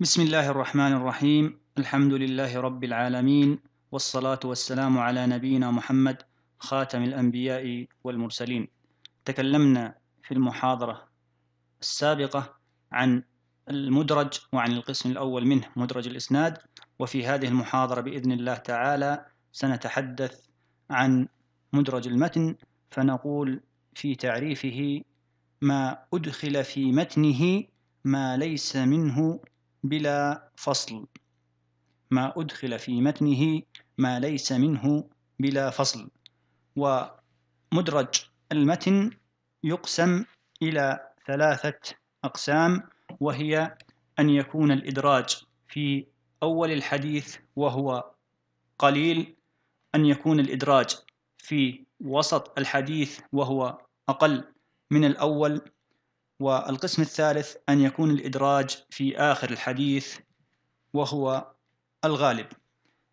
بسم الله الرحمن الرحيم. الحمد لله رب العالمين والصلاة والسلام على نبينا محمد خاتم الأنبياء والمرسلين. تكلمنا في المحاضرة السابقة عن المدرج وعن القسم الأول منه مدرج الإسناد. وفي هذه المحاضرة بإذن الله تعالى سنتحدث عن مدرج المتن فنقول في تعريفه ما أدخل في متنه ما ليس منه بلا فصل. ما أدخل في متنه ما ليس منه بلا فصل. ومدرج المتن يقسم إلى ثلاثة أقسام وهي أن يكون الإدراج في أول الحديث وهو قليل أن يكون الإدراج في وسط الحديث وهو أقل من الأول والقسم الثالث أن يكون الإدراج في آخر الحديث وهو الغالب.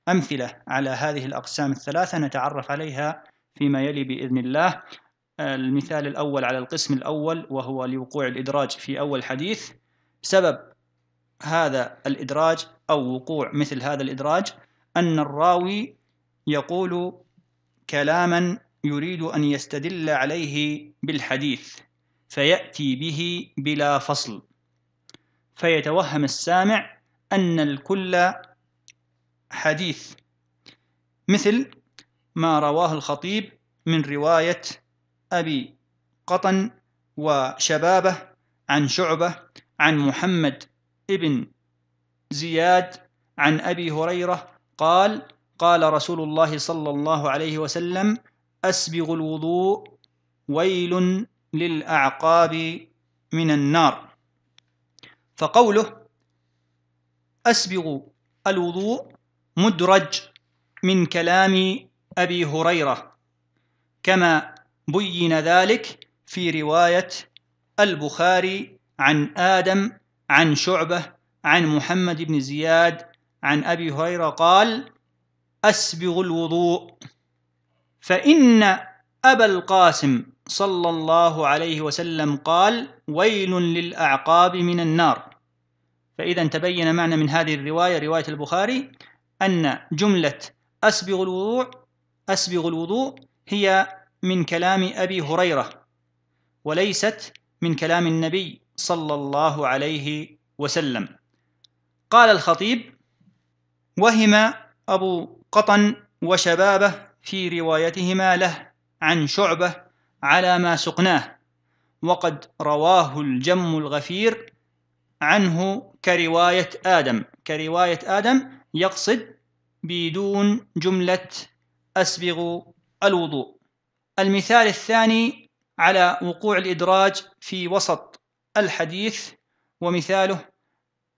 أمثلة على هذه الأقسام الثلاثة نتعرف عليها فيما يلي بإذن الله. المثال الأول على القسم الأول وهو لوقوع الإدراج في أول حديث. سبب هذا الإدراج أو وقوع مثل هذا الإدراج أن الراوي يقول كلاما يريد أن يستدل عليه بالحديث. فيأتي به بلا فصل. فيتوهم السامع أن الكل حديث. مثل ما رواه الخطيب من رواية أبي قطن وشبابه عن شعبة عن محمد ابن زياد عن أبي هريرة قال قال رسول الله صلى الله عليه وسلم أسبغ الوضوء ويل للأعقاب من النار. فقوله أسبغ الوضوء مدرج من كلام أبي هريرة كما بين ذلك في رواية البخاري عن آدم عن شعبة عن محمد بن زياد عن أبي هريرة قال أسبغ الوضوء فإن أبا القاسم صلى الله عليه وسلم قال ويل للأعقاب من النار. فإذا تبين معنى من هذه الرواية رواية البخاري أن جملة أسبغ الوضوء أسبغ الوضوء هي من كلام أبي هريرة وليست من كلام النبي صلى الله عليه وسلم. قال الخطيب وهم أبو قطن وشبابه في روايتهما له عن شعبة على ما سقناه. وقد رواه الجم الغفير عنه كرواية آدم. كرواية آدم يقصد بدون جملة أسبغ الوضوء. المثال الثاني على وقوع الإدراج في وسط الحديث ومثاله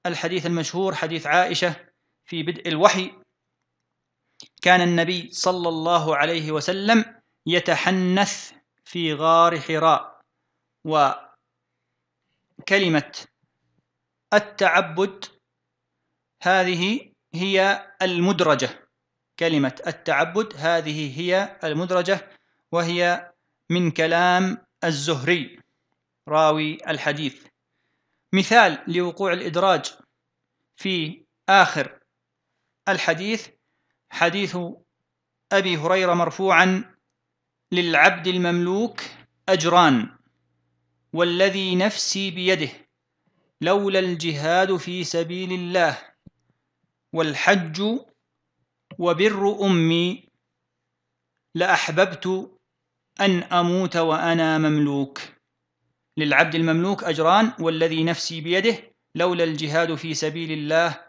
الحديث المشهور حديث عائشة في بدء الوحي. كان النبي صلى الله عليه وسلم يتحنث في غار حراء وكلمة التعبد هذه هي المدرجة. كلمة التعبد هذه هي المدرجة وهي من كلام الزهري راوي الحديث. مثال لوقوع الإدراج في آخر الحديث حديث أبي هريرة مرفوعا للعبد المملوك أجران والذي نفسي بيده لولا الجهاد في سبيل الله والحج وبر أمي لأحببت أن أموت وأنا مملوك. للعبد المملوك أجران والذي نفسي بيده لولا الجهاد في سبيل الله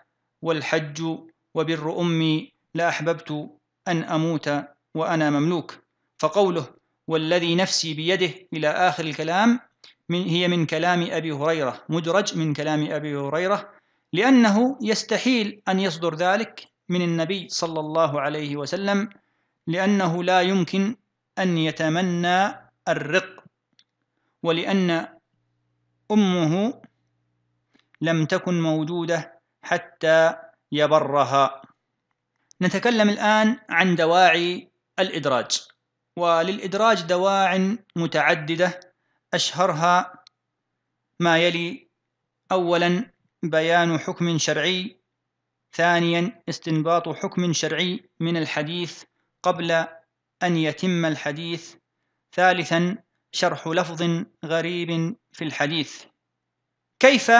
والحج وبر أمي لأحببت أن أموت وأنا مملوك. فقوله والذي نفسي بيده إلى آخر الكلام من هي من كلام أبي هريرة مدرج من كلام أبي هريرة لأنه يستحيل أن يصدر ذلك من النبي صلى الله عليه وسلم لأنه لا يمكن أن يتمنى الرق ولأن أمه لم تكن موجودة حتى يبرها. نتكلم الآن عن دواعي الإدراج. وللإدراج دواع متعددة أشهرها ما يلي أولا بيان حكم شرعي ثانيا استنباط حكم شرعي من الحديث قبل أن يتم الحديث ثالثا شرح لفظ غريب في الحديث. كيف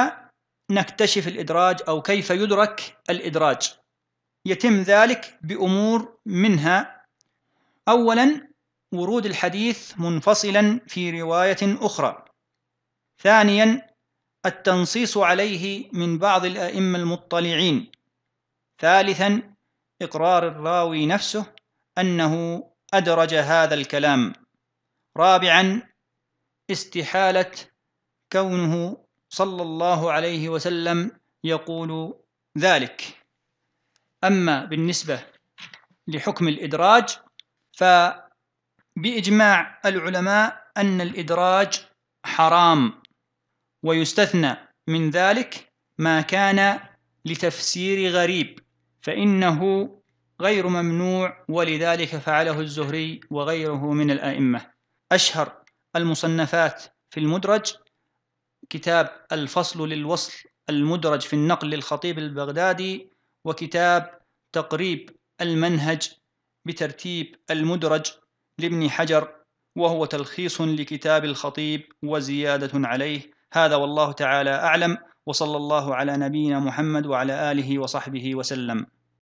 نكتشف الإدراج أو كيف يدرك الإدراج؟ يتم ذلك بأمور منها. اولا ورود الحديث منفصلا في رواية أخرى. ثانيا التنصيص عليه من بعض الأئمة المطلعين. ثالثا إقرار الراوي نفسه أنه أدرج هذا الكلام. رابعا استحالة كونه صلى الله عليه وسلم يقول ذلك. أما بالنسبة لحكم الإدراج فباجماع العلماء أن الإدراج حرام ويستثنى من ذلك ما كان لتفسير غريب فإنه غير ممنوع ولذلك فعله الزهري وغيره من الأئمة. أشهر المصنفات في المدرج كتاب الفصل للوصل المدرج في النقل للخطيب البغدادي وكتاب تقريب المنهج بترتيب المدرج لابن حجر وهو تلخيص لكتاب الخطيب وزيادة عليه. هذا والله تعالى أعلم وصلى الله على نبينا محمد وعلى آله وصحبه وسلم.